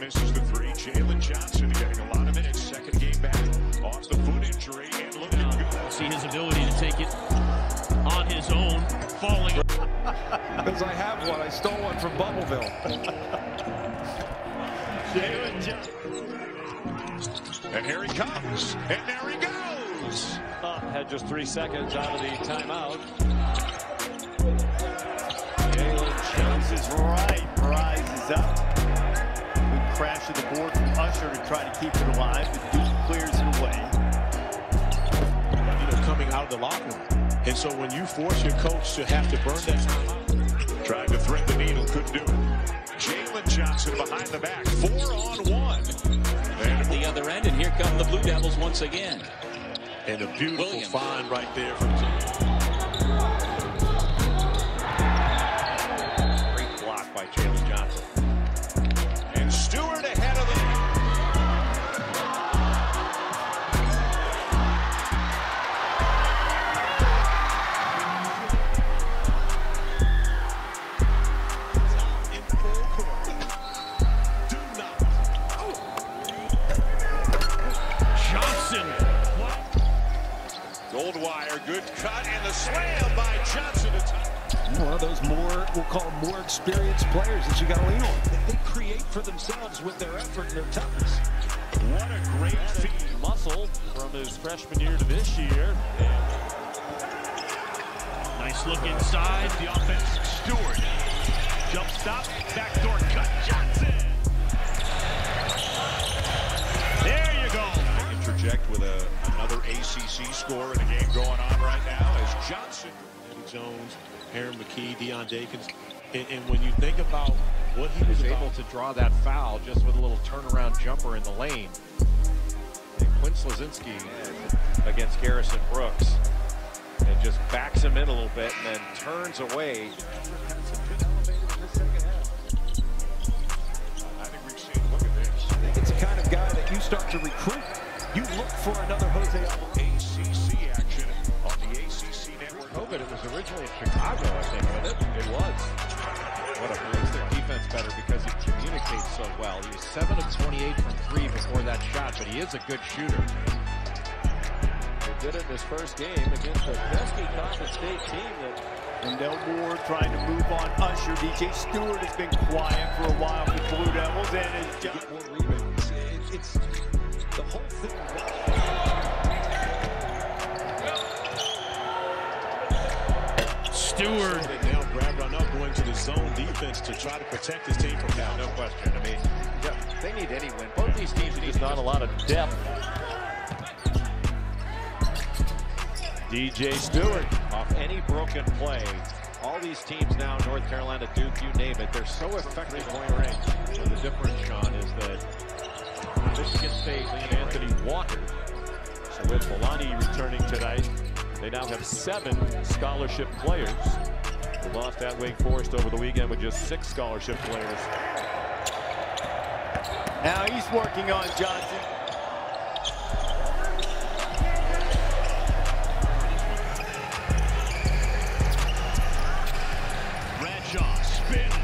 misses the three. Jalen Johnson getting a lot of minutes. Second game back off the foot injury and looking good. See his ability to take it on his own, falling. Because I have one. I stole one from Bubbleville. Jalen Johnson. And here he comes. And there he goes. Up, had just three seconds out of the timeout. Jalen Johnson's right, rises up. Crash of the board from Usher to try to keep it alive, but Duke clears it away. you know, coming out of the locker room. And so when you force your coach to have to burn that out, to thread the needle, couldn't do it. Jalen Johnson behind the back. Four on one. And the other end, and here come the Blue Devils once again. and a beautiful Williams. find right there from Jalen. More, we'll call them more experienced players that you got to lean on. They create for themselves with their effort and their toughness. What a great feed. Muscle from his freshman year to this year. Nice look inside. The offense. Stewart. Jump stop. Backdoor cut. Johnson. There you go. Interject with a, another ACC score in a game going on right now as Johnson. Eddie Jones, Aaron McKee, Deion Dakins. And, and when you think about what he was was about, able to draw that foul just with a little turnaround jumper in the lane. And Quinn Slazinski against Garrison Brooks. And just backs him in a little bit and then turns away. I think we've seen, look at this. I think it's the kind of guy that you start to recruit. You look for another Jose Alvarez. COVID, it was originally in Chicago, I think, wasn't it? It was. What a makes their defense better because he communicates so well. He was 7 of 28 from 3 before that shot, but he is a good shooter. He did it in his first game against a pesky Coppin State team that Wendell Moore trying to move on Usher. DJ Steward has been quiet for a while for the Blue Devils and is just more rebounds. It's the whole thing. Stewart. now run up going to the zone defense to try to protect his team from foul. No question. I mean, they need any win. Both these teams need not a lot of depth. DJ Steward. off any broken play. All these teams now, North Carolina, Duke, you name it, they're so effective point range. So the difference, Sean, is that Michigan State Anthony Walker. So with Milani returning tonight, they now have seven scholarship players. They lost at Wake Forest over the weekend with just six scholarship players. Now he's working on Johnson. Bradshaw spins.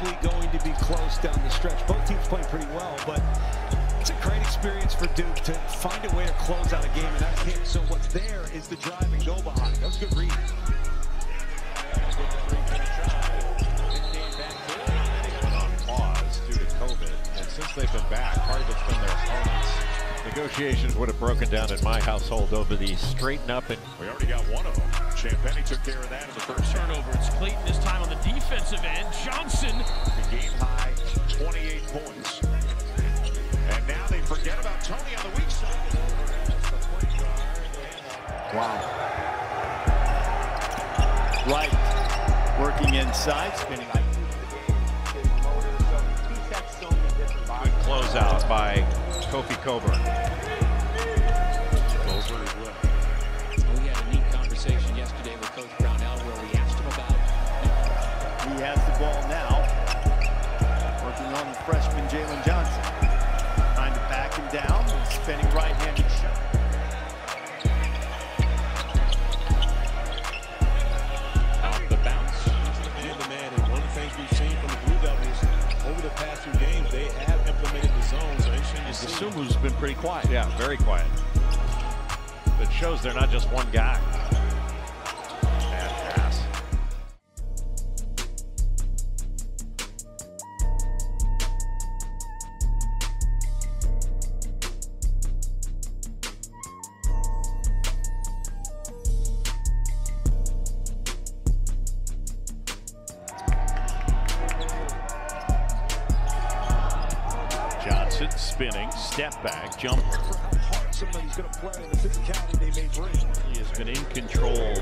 Probably going to be close down the stretch. Both teams playing pretty well, but it's a great experience for Duke to find a way to close out a game, and that's it. So what's there is the drive and go behind. That was a good read. due to COVID. And since they've been back, part of it's been their opponents. Negotiations would have broken down in my household over the straighten up and We already got one of them. Champagnie took care of that in the first. Turnover. It's Clayton this time on the defensive end. Johnson. The game high, 28 points. And now they forget about Tony on the weak side. Wow. Right. Working inside, spinning. good closeout by Kofi Cockburn. yesterday with Coach Brownell where we asked him about. He has the ball now. Working on the freshman Jalen Johnson. Trying to back him down. Spinning right-handed shot. Off the bounce. He's the man. And one of the things we've seen from the Blue Devils over the past few games, they have implemented the zone. So interesting to see. Sumu's been pretty quiet. Yeah, very quiet. But shows they're not just one guy. Spinning, step back, jump. He has been in control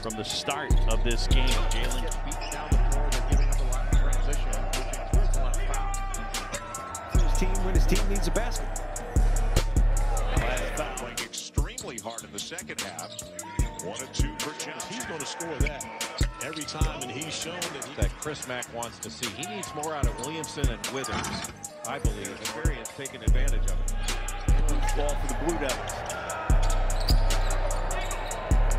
from the start of this game. Jalen Beats down the floor. They're giving up a lot of transition pushing through a lot of fouls. His team when his team needs a basket. Playing extremely hard in the second half. One and two. He's going to score that every time, and he's shown that he that Chris Mack wants to see. He needs more out of Williamson and Withers, I believe. And Varian's taking advantage of it. Ball for the Blue Devils.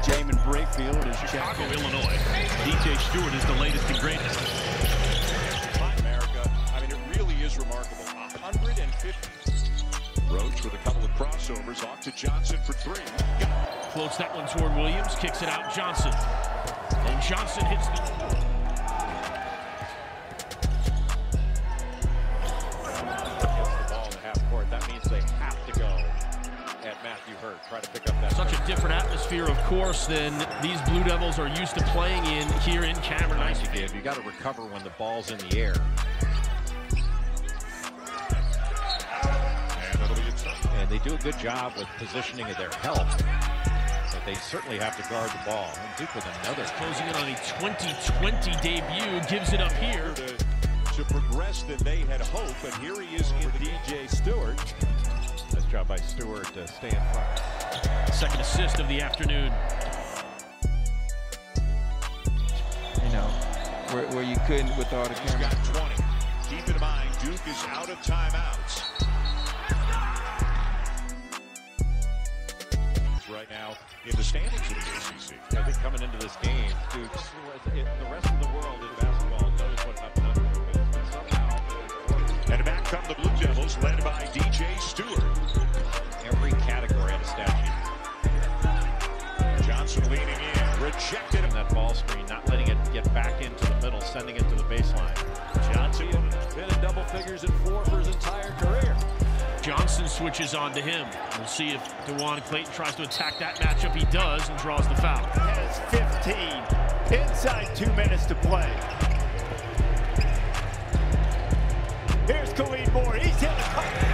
Jamin Brayfield is checked Chicago, in. Illinois. DJ Steward is the latest and greatest. America. I mean, it really is remarkable. 150. Roach with a couple of crossovers off to Johnson for three. Floats that one toward Williams, kicks it out Johnson. And Johnson hits the Matthew Hurt. Try to pick up that. such a different atmosphere, of course, than these Blue Devils are used to playing in here in Cameron. Nice Nice you did. You got to recover when the ball's in the air. And it'll be a tough. And they do a good job with positioning of their help. But they certainly have to guard the ball. And Duke with another. Closing in on a 2020 debut, gives it up here. To, to progress than they had hoped, but here he is in DJ Steward. Nice job by Steward to stay in front. Second assist of the afternoon. you know, where, where you couldn't with all the He's cameras. got 20. Keep in mind, Duke is out of timeouts. Right now in the standings of the ACC. I think coming into this game, Duke's, the rest of the world in come the Blue Devils, led by DJ Steward. every category on the stat sheet. Johnson leaning in, rejected And that ball screen, not letting it get back into the middle, sending it to the baseline. Johnson Been in double figures at four for his entire career. Johnson switches on to him. We'll see if DeJuan Clayton tries to attack that matchup. He does and draws the foul. Has 15. Inside two minutes to play. Here's Khalid Moore. He's hit a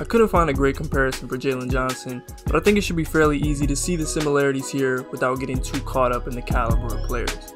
I couldn't find a great comparison for Jalen Johnson, but I think it should be fairly easy to see the similarities here without getting too caught up in the caliber of players.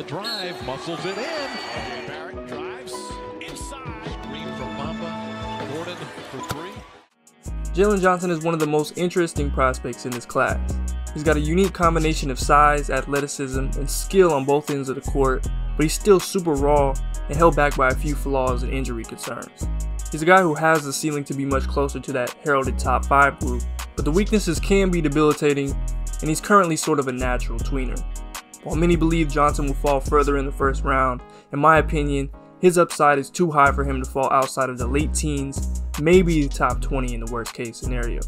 The drive, muscles it in. Barrett drives inside. Green from Mamba. Gordon for three. Jalen Johnson is one of the most interesting prospects in this class. He's got a unique combination of size, athleticism, and skill on both ends of the court, but he's still super raw and held back by a few flaws and injury concerns. He's a guy who has the ceiling to be much closer to that heralded top 5 group, but the weaknesses can be debilitating, and he's currently sort of a natural tweener. While many believe Johnson will fall further in the first round, in my opinion, his upside is too high for him to fall outside of the late teens, maybe the top 20 in the worst case scenario.